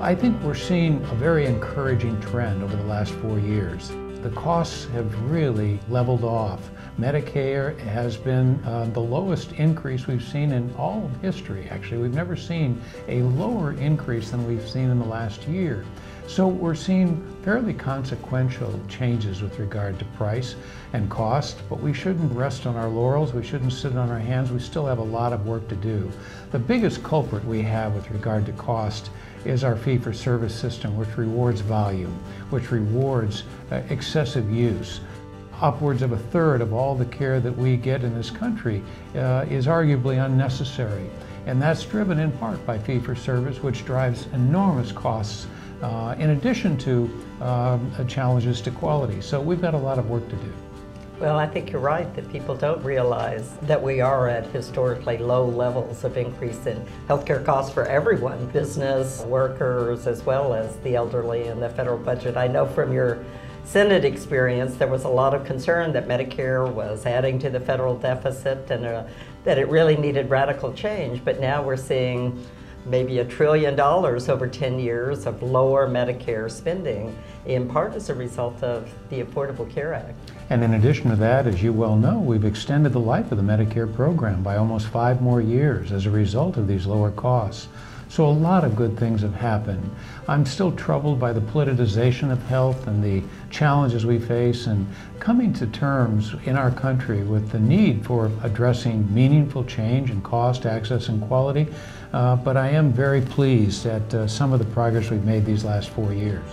I think we're seeing a very encouraging trend over the last four years. The costs have really leveled off. Medicare has been uh, the lowest increase we've seen in all of history, actually. We've never seen a lower increase than we've seen in the last year. So we're seeing fairly consequential changes with regard to price and cost, but we shouldn't rest on our laurels. We shouldn't sit on our hands. We still have a lot of work to do. The biggest culprit we have with regard to cost is our fee-for-service system, which rewards volume, which rewards uh, excessive use upwards of a third of all the care that we get in this country uh, is arguably unnecessary. And that's driven in part by fee for service, which drives enormous costs uh, in addition to um, challenges to quality. So we've got a lot of work to do. Well, I think you're right that people don't realize that we are at historically low levels of increase in healthcare costs for everyone, business, workers, as well as the elderly in the federal budget. I know from your Senate experience, there was a lot of concern that Medicare was adding to the federal deficit and uh, that it really needed radical change. But now we're seeing maybe a trillion dollars over 10 years of lower Medicare spending, in part as a result of the Affordable Care Act. And in addition to that, as you well know, we've extended the life of the Medicare program by almost five more years as a result of these lower costs. So a lot of good things have happened. I'm still troubled by the politicization of health and the challenges we face and coming to terms in our country with the need for addressing meaningful change in cost, access, and quality. Uh, but I am very pleased at uh, some of the progress we've made these last four years.